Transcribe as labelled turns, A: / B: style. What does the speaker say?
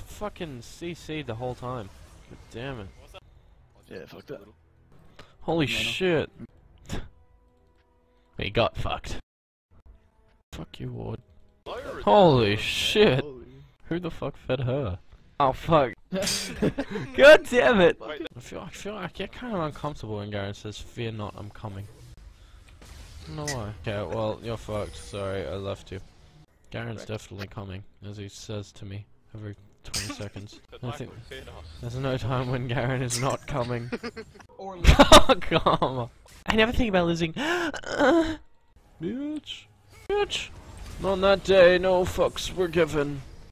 A: fucking CC'd the whole time. God damn it.
B: Yeah, fuck that.
A: Holy
B: No, no.
A: shit. he got fucked. Fuck you, Ward. Holy shit. Who the fuck fed her? Oh fuck. God damn it. I feel I feel I get kind of uncomfortable when Garen says, "Fear not, I'm coming." No don't know why. Okay, well you're fucked. Sorry, I left you. Garen's definitely coming, as he says to me every 20 seconds. I think there's no time when Garen is not coming.
C: Or
A: oh, come on. I never think about losing. Bitch. Bitch. On that day, no fucks were given.